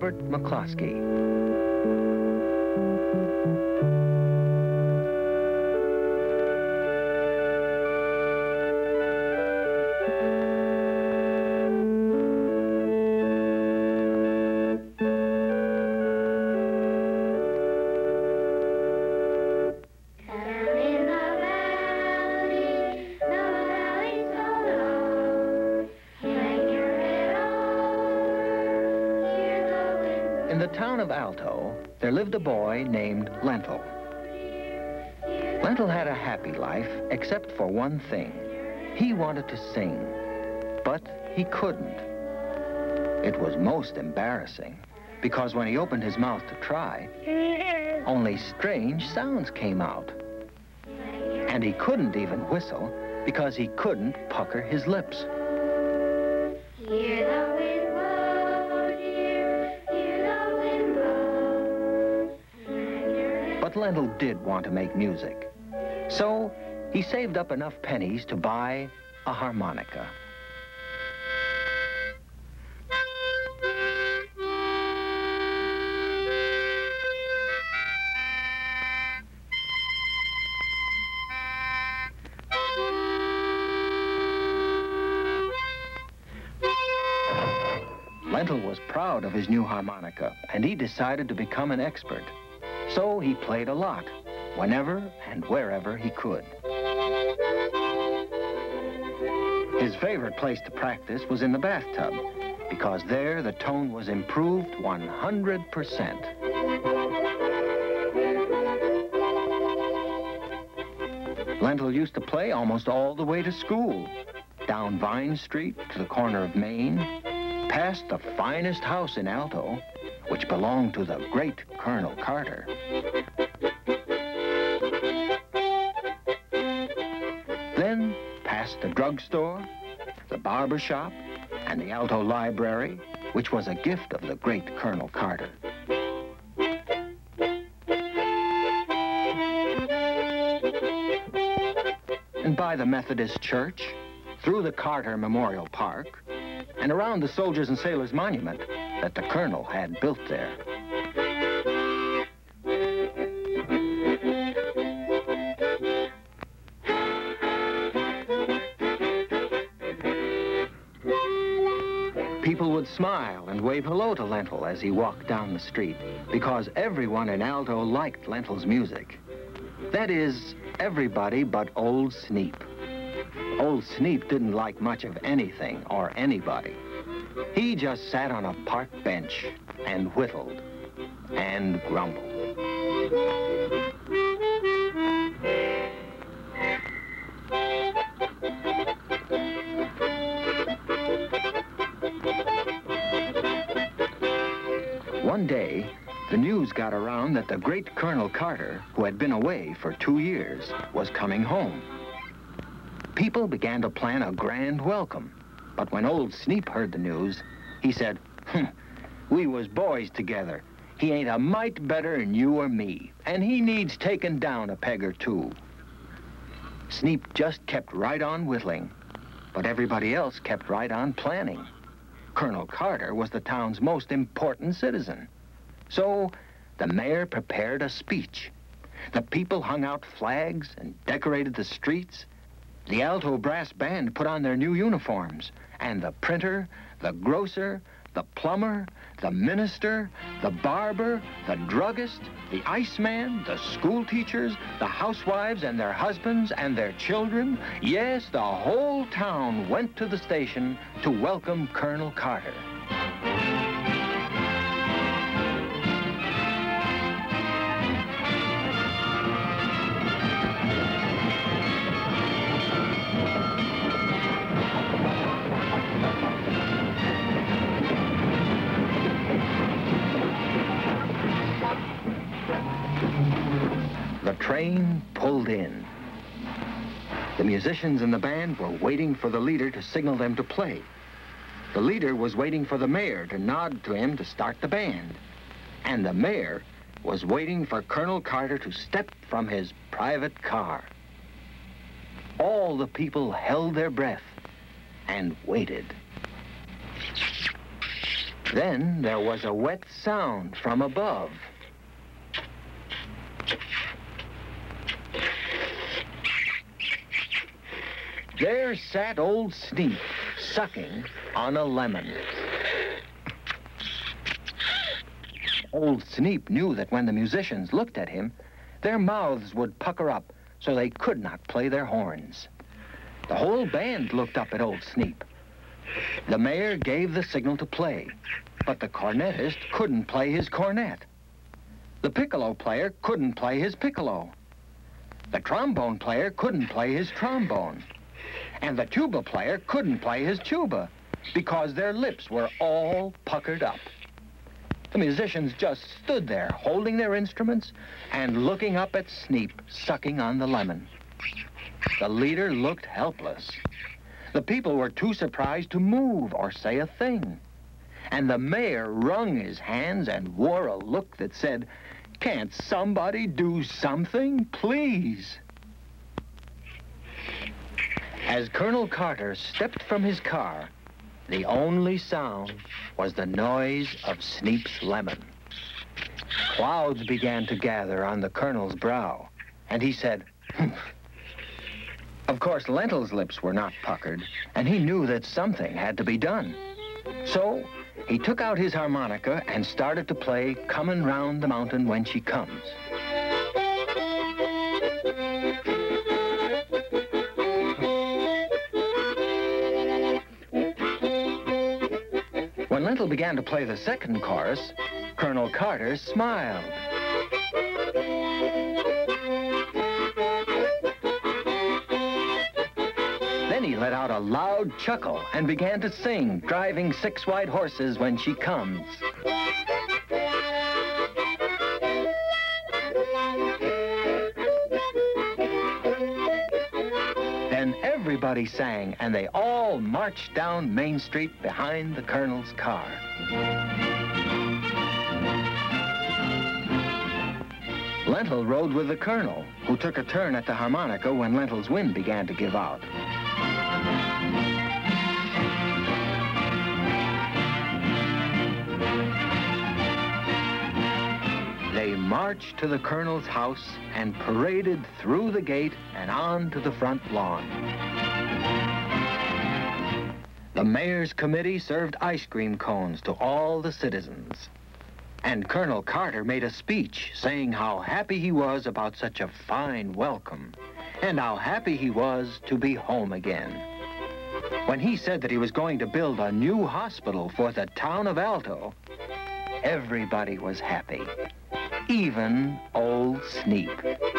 Robert McCloskey. In the town of Alto, there lived a boy named Lentil. Lentil had a happy life, except for one thing. He wanted to sing, but he couldn't. It was most embarrassing, because when he opened his mouth to try, only strange sounds came out. And he couldn't even whistle, because he couldn't pucker his lips. But Lentil did want to make music. So he saved up enough pennies to buy a harmonica. Lentil was proud of his new harmonica, and he decided to become an expert. So he played a lot, whenever and wherever he could. His favorite place to practice was in the bathtub, because there the tone was improved 100%. Lentil used to play almost all the way to school, down Vine Street to the corner of Main, past the finest house in Alto, which belonged to the great Colonel Carter. Then past the drugstore, the barber shop, and the Alto Library, which was a gift of the great Colonel Carter. And by the Methodist Church, through the Carter Memorial Park, and around the Soldiers and Sailors Monument that the Colonel had built there. People would smile and wave hello to Lentil as he walked down the street because everyone in Alto liked Lentil's music. That is, everybody but Old Sneep. Old Sneep didn't like much of anything or anybody. He just sat on a park bench and whittled and grumbled. One day, the news got around that the great Colonel Carter, who had been away for two years, was coming home. People began to plan a grand welcome. But when old Sneep heard the news, he said, "Hm, we was boys together. He ain't a mite better than you or me, and he needs taking down a peg or two. Sneep just kept right on whittling, but everybody else kept right on planning. Colonel Carter was the town's most important citizen. So the mayor prepared a speech. The people hung out flags and decorated the streets. The Alto Brass Band put on their new uniforms, and the printer, the grocer, the plumber, the minister, the barber, the druggist, the iceman, the school teachers, the housewives and their husbands and their children, yes, the whole town went to the station to welcome Colonel Carter. Train pulled in. The musicians in the band were waiting for the leader to signal them to play. The leader was waiting for the mayor to nod to him to start the band. And the mayor was waiting for Colonel Carter to step from his private car. All the people held their breath and waited. Then there was a wet sound from above. There sat old Sneep, sucking on a lemon. Old Sneep knew that when the musicians looked at him, their mouths would pucker up so they could not play their horns. The whole band looked up at old Sneep. The mayor gave the signal to play, but the cornetist couldn't play his cornet. The piccolo player couldn't play his piccolo. The trombone player couldn't play his trombone. And the tuba player couldn't play his tuba because their lips were all puckered up. The musicians just stood there holding their instruments and looking up at Sneep sucking on the lemon. The leader looked helpless. The people were too surprised to move or say a thing. And the mayor wrung his hands and wore a look that said, Can't somebody do something, please? As Colonel Carter stepped from his car, the only sound was the noise of Sneep's lemon. Clouds began to gather on the colonel's brow, and he said. Of course, Lentil's lips were not puckered, and he knew that something had to be done. So he took out his harmonica and started to play Comin' Round the Mountain When She Comes. When Lentil began to play the second chorus, Colonel Carter smiled. Then he let out a loud chuckle and began to sing, driving six white horses when she comes. Everybody sang, and they all marched down Main Street behind the colonel's car. Lentil rode with the colonel, who took a turn at the harmonica when Lentil's wind began to give out. They marched to the colonel's house and paraded through the gate and on to the front lawn. The mayor's committee served ice cream cones to all the citizens. And Colonel Carter made a speech saying how happy he was about such a fine welcome and how happy he was to be home again. When he said that he was going to build a new hospital for the town of Alto, everybody was happy, even old Sneep.